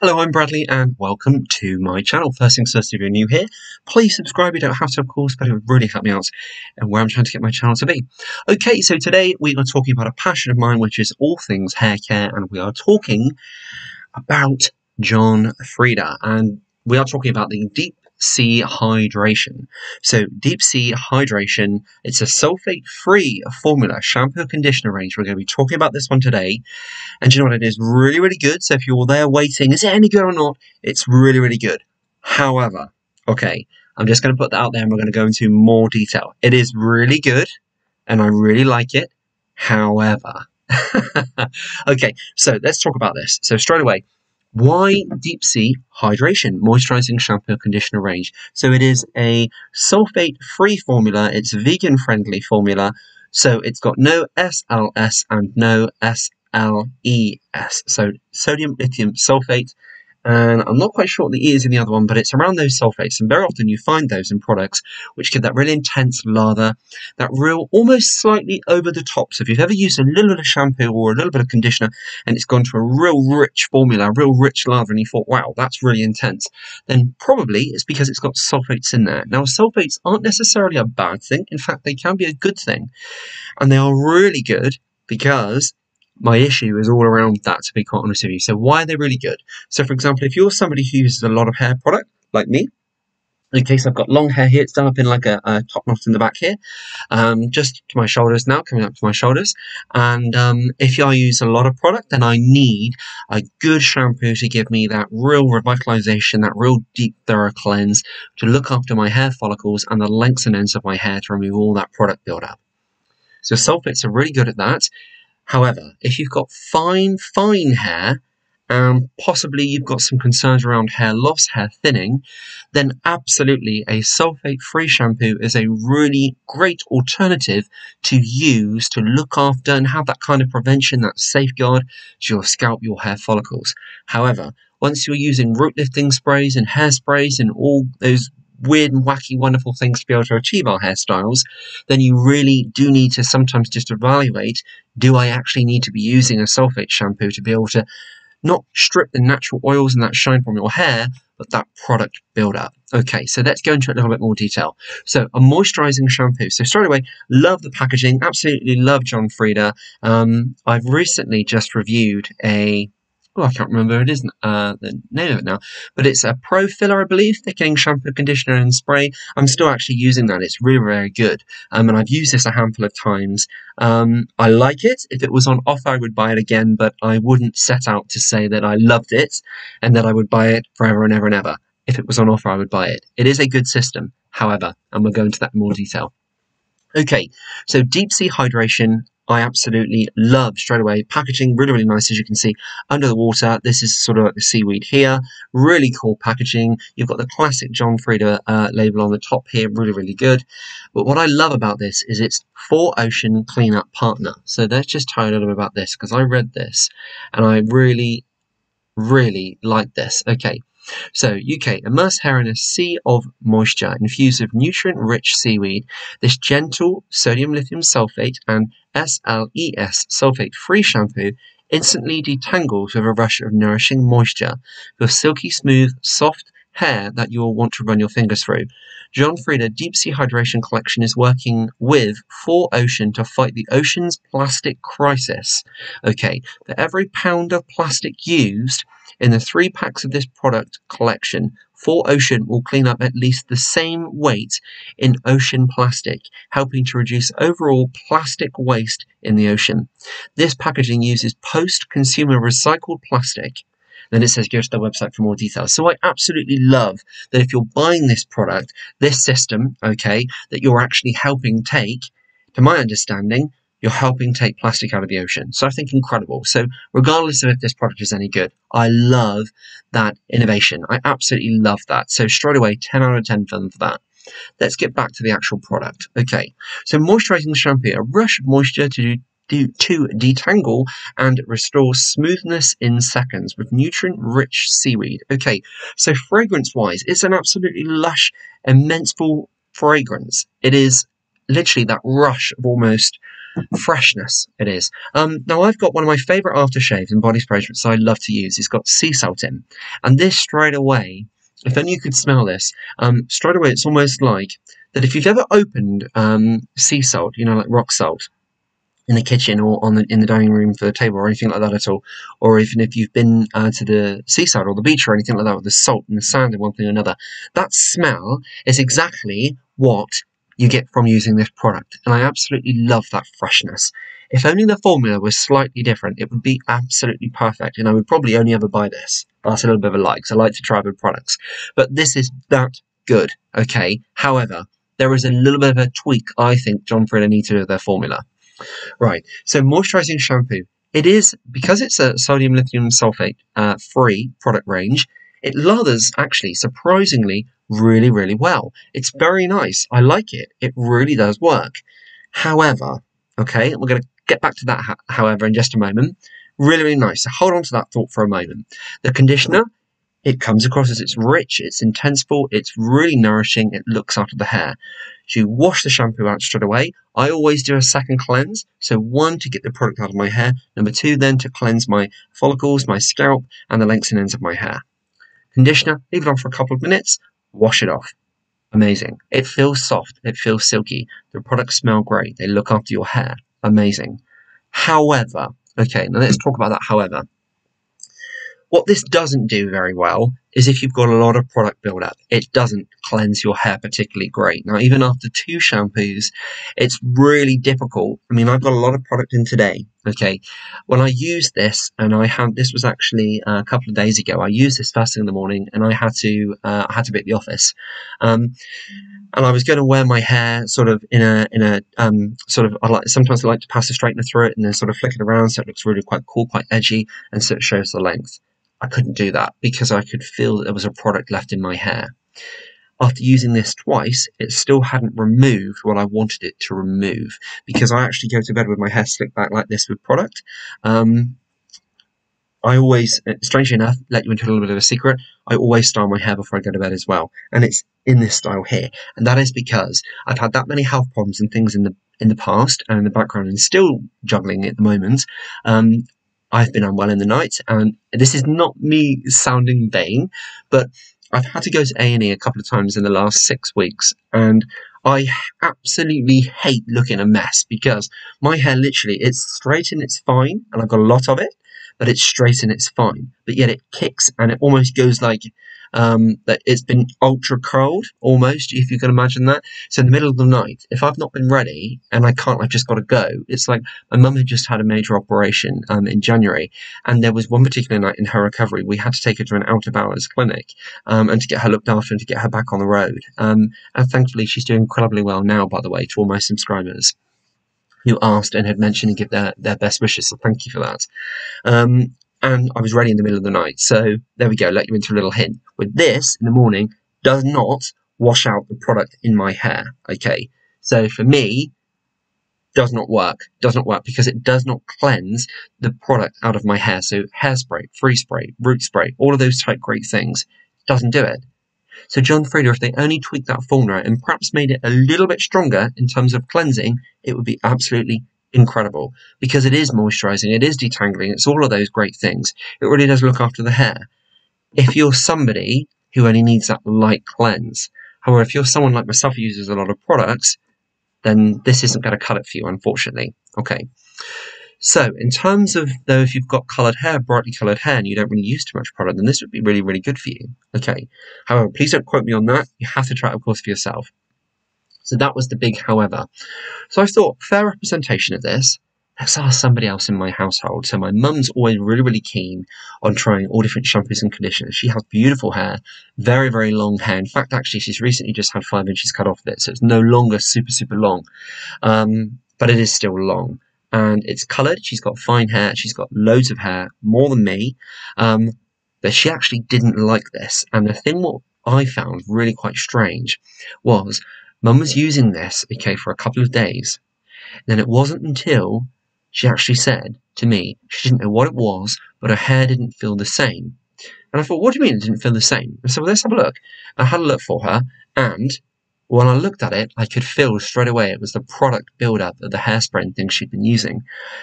Hello, I'm Bradley and welcome to my channel. First things first, if you're new here, please subscribe. You don't have to, of course, but it would really help me out and where I'm trying to get my channel to be. Okay, so today we are talking about a passion of mine, which is all things hair care, and we are talking about John Frieda, and we are talking about the deep sea hydration. So deep sea hydration, it's a sulfate free formula shampoo conditioner range. We're going to be talking about this one today. And you know what? It is really, really good. So if you're there waiting, is it any good or not? It's really, really good. However, okay, I'm just going to put that out there and we're going to go into more detail. It is really good and I really like it. However, okay, so let's talk about this. So straight away, why Deep Sea Hydration Moisturizing Shampoo Conditioner range? So it is a sulfate-free formula. It's vegan-friendly formula. So it's got no SLS and no SLES. So sodium lithium sulfate and I'm not quite sure what the E is in the other one, but it's around those sulfates. And very often you find those in products which give that really intense lather, that real, almost slightly over the top. So if you've ever used a little bit of shampoo or a little bit of conditioner and it's gone to a real rich formula, a real rich lather, and you thought, wow, that's really intense, then probably it's because it's got sulfates in there. Now, sulfates aren't necessarily a bad thing. In fact, they can be a good thing. And they are really good because my issue is all around that, to be quite honest with you. So why are they really good? So for example, if you're somebody who uses a lot of hair product, like me, in case I've got long hair here, it's done up in like a, a top knot in the back here, um, just to my shoulders now, coming up to my shoulders. And um, if I use a lot of product, then I need a good shampoo to give me that real revitalization, that real deep, thorough cleanse to look after my hair follicles and the lengths and ends of my hair to remove all that product buildup. So sulfates are really good at that. However, if you've got fine, fine hair, and possibly you've got some concerns around hair loss, hair thinning, then absolutely a sulfate free shampoo is a really great alternative to use to look after and have that kind of prevention, that safeguard to your scalp, your hair follicles. However, once you're using root lifting sprays and hairsprays and all those weird and wacky, wonderful things to be able to achieve our hairstyles, then you really do need to sometimes just evaluate do I actually need to be using a sulfate shampoo to be able to not strip the natural oils and that shine from your hair, but that product build up. Okay, so let's go into a little bit more detail. So, a moisturizing shampoo. So, straight away, love the packaging, absolutely love John Frieda. Um, I've recently just reviewed a I can't remember it isn't uh, the name of it now, but it's a Pro Filler, I believe, thickening shampoo, conditioner, and spray. I'm still actually using that. It's really, very good. Um, and I've used this a handful of times. Um, I like it. If it was on offer, I would buy it again, but I wouldn't set out to say that I loved it and that I would buy it forever and ever and ever. If it was on offer, I would buy it. It is a good system, however, and we'll go into that in more detail. Okay, so deep sea hydration I absolutely love straight away. Packaging really, really nice, as you can see under the water. This is sort of like the seaweed here. Really cool packaging. You've got the classic John Frieda uh, label on the top here. Really, really good. But what I love about this is it's 4Ocean cleanup partner. So let's just tell you a little bit about this because I read this and I really, really like this. Okay. So, UK, immerse hair in a sea of moisture infused with nutrient rich seaweed. This gentle sodium lithium sulfate and SLES sulfate free shampoo instantly detangles with a rush of nourishing moisture for silky smooth, soft hair that you'll want to run your fingers through. John Frieda Deep Sea Hydration Collection is working with 4Ocean to fight the ocean's plastic crisis. Okay, for every pound of plastic used, in the three packs of this product collection, 4Ocean will clean up at least the same weight in ocean plastic, helping to reduce overall plastic waste in the ocean. This packaging uses post-consumer recycled plastic. Then it says go to the website for more details. So I absolutely love that if you're buying this product, this system, okay, that you're actually helping take, to my understanding, you're helping take plastic out of the ocean. So I think incredible. So regardless of if this product is any good, I love that innovation. I absolutely love that. So straight away, 10 out of 10 for them for that. Let's get back to the actual product. Okay, so moisturizing shampoo, a rush of moisture to do to detangle and restore smoothness in seconds with nutrient rich seaweed. Okay, so fragrance wise, it's an absolutely lush, immense fragrance. It is literally that rush of almost freshness it is. Um, now I've got one of my favourite aftershaves and body sprays which I love to use. It's got sea salt in, and this straight away, if only you could smell this, um, straight away it's almost like that if you've ever opened um, sea salt, you know, like rock salt, in the kitchen or on the, in the dining room for the table or anything like that at all, or even if you've been uh, to the seaside or the beach or anything like that with the salt and the sand and one thing or another, that smell is exactly what you get from using this product. And I absolutely love that freshness. If only the formula was slightly different, it would be absolutely perfect. And I would probably only ever buy this. That's a little bit of a lie because I like to try good products. But this is that good, okay? However, there is a little bit of a tweak I think John Frieda needs to do their formula. Right, so moisturizing shampoo. It is, because it's a sodium lithium sulfate uh, free product range, it lathers actually surprisingly really, really well. It's very nice. I like it. It really does work. However, okay, we're going to get back to that, however, in just a moment. Really, really nice. So hold on to that thought for a moment. The conditioner, it comes across as it's rich, it's intenseful, it's really nourishing, it looks after the hair. So you wash the shampoo out straight away. I always do a second cleanse. So one to get the product out of my hair. Number two then to cleanse my follicles, my scalp, and the lengths and ends of my hair. Conditioner, leave it on for a couple of minutes, wash it off. Amazing. It feels soft, it feels silky. The products smell great, they look after your hair. Amazing. However, okay, now let's talk about that however. What this doesn't do very well is if you've got a lot of product buildup, it doesn't cleanse your hair particularly great. Now, even after two shampoos, it's really difficult. I mean, I've got a lot of product in today. Okay, when I used this, and I had this was actually a couple of days ago. I used this first thing in the morning, and I had to uh, I had to be at the office. Um, and I was going to wear my hair sort of in a in a um, sort of I like sometimes I like to pass a straightener through it and then sort of flick it around so it looks really quite cool, quite edgy, and so it shows the length. I couldn't do that because I could feel that there was a product left in my hair. After using this twice, it still hadn't removed what I wanted it to remove because I actually go to bed with my hair slicked back like this with product. Um, I always, strangely enough, let you into a little bit of a secret. I always style my hair before I go to bed as well, and it's in this style here. And that is because I've had that many health problems and things in the in the past and in the background, and still juggling at the moment. Um, I've been unwell in the night, and this is not me sounding vain, but I've had to go to A&E a couple of times in the last six weeks, and I absolutely hate looking a mess because my hair literally, it's straight and it's fine, and I've got a lot of it, but it's straight and it's fine, but yet it kicks and it almost goes like um, that it's been ultra cold almost, if you can imagine that. So in the middle of the night, if I've not been ready and I can't, I've just got to go. It's like my mum had just had a major operation um, in January, and there was one particular night in her recovery we had to take her to an out of hours clinic um, and to get her looked after and to get her back on the road. Um, and thankfully, she's doing incredibly well now, by the way, to all my subscribers who asked and had mentioned and give their, their best wishes. So thank you for that. Um, and I was ready in the middle of the night. So there we go, let you into a little hint. With this in the morning does not wash out the product in my hair. Okay. So for me, does not work. Does not work because it does not cleanse the product out of my hair. So hairspray, free spray, root spray, all of those type great things doesn't do it. So John Frieda, if they only tweaked that formula and perhaps made it a little bit stronger in terms of cleansing, it would be absolutely incredible because it is moisturizing, it is detangling, it's all of those great things. It really does look after the hair. If you're somebody who only needs that light cleanse, however, if you're someone like myself who uses a lot of products, then this isn't going to cut it for you, unfortunately. Okay. So, in terms of though, if you've got coloured hair, brightly coloured hair, and you don't really use too much product, then this would be really, really good for you. Okay. However, please don't quote me on that. You have to try it, of course, for yourself. So that was the big however. So I thought, fair representation of this, let's ask somebody else in my household. So my mum's always really, really keen on trying all different shampoos and conditioners. She has beautiful hair, very, very long hair. In fact, actually, she's recently just had five inches cut off of it, so it's no longer super, super long. Um, but it is still long. And it's coloured. She's got fine hair. She's got loads of hair, more than me. Um, but she actually didn't like this. And the thing what I found really quite strange was Mum was using this, okay, for a couple of days. Then it wasn't until she actually said to me, she didn't know what it was, but her hair didn't feel the same. And I thought, what do you mean it didn't feel the same? And so well, let's have a look. I had a look for her, and when I looked at it, I could feel straight away it was the product build-up of the hairspray and things she'd been using.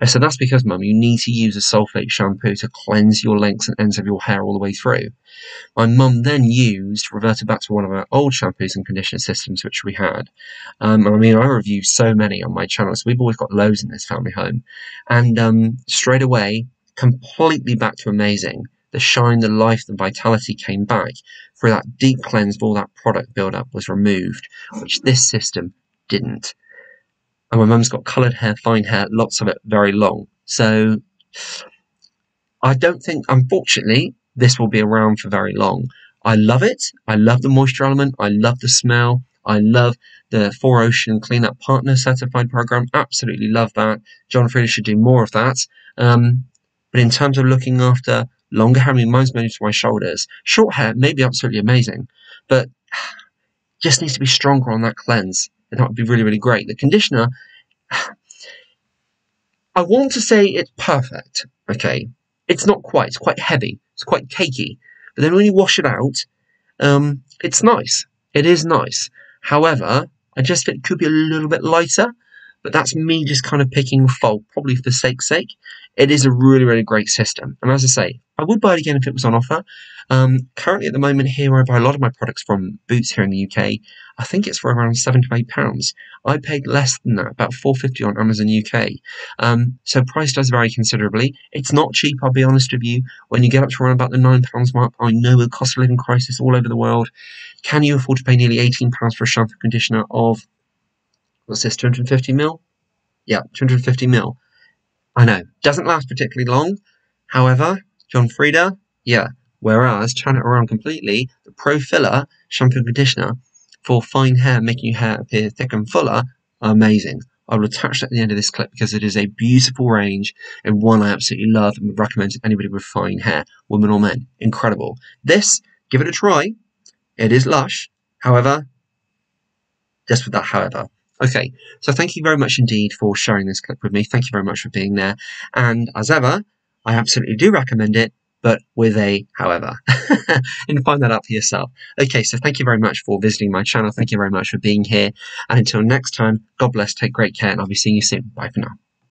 I said, that's because, mum, you need to use a sulfate shampoo to cleanse your lengths and ends of your hair all the way through. My mum then used, reverted back to one of our old shampoos and conditioner systems which we had. Um, I mean, I review so many on my channel, so we've always got loads in this family home. And um, straight away, completely back to amazing the shine, the life, the vitality came back through that deep cleanse all that product buildup was removed, which this system didn't. And my mum's got coloured hair, fine hair, lots of it, very long. So I don't think, unfortunately, this will be around for very long. I love it. I love the moisture element. I love the smell. I love the 4Ocean Cleanup Partner Certified Program. Absolutely love that. John Frieda should do more of that. Um, but in terms of looking after Longer hair reminds me to my shoulders. Short hair may be absolutely amazing, but just needs to be stronger on that cleanse. And that would be really, really great. The conditioner, I want to say it's perfect. Okay. It's not quite. It's quite heavy. It's quite cakey. But then when you wash it out, um, it's nice. It is nice. However, I just think it could be a little bit lighter. But that's me just kind of picking fault, probably for the sake's sake. It is a really, really great system. And as I say, I would buy it again if it was on offer. Um, currently, at the moment, here I buy a lot of my products from Boots here in the UK. I think it's for around seven to eight pounds. I paid less than that, about four fifty on Amazon UK. Um, so price does vary considerably. It's not cheap, I'll be honest with you. When you get up to around about the nine pounds mark, I know with cost of living crisis all over the world, can you afford to pay nearly eighteen pounds for a shampoo conditioner of what's this, 250 mil? Yeah, 250 mil. I know, doesn't last particularly long. However, John Frieda, yeah. Whereas, turn it around completely, the Pro Filler shampoo conditioner for fine hair, making your hair appear thick and fuller, amazing. I will attach that at the end of this clip because it is a beautiful range and one I absolutely love and would recommend to anybody with fine hair, women or men. Incredible. This, give it a try. It is lush. However, just with that however, Okay, so thank you very much indeed for sharing this clip with me. Thank you very much for being there. And as ever, I absolutely do recommend it, but with a however. and find that out for yourself. Okay, so thank you very much for visiting my channel. Thank you very much for being here. And until next time, God bless, take great care, and I'll be seeing you soon. Bye for now.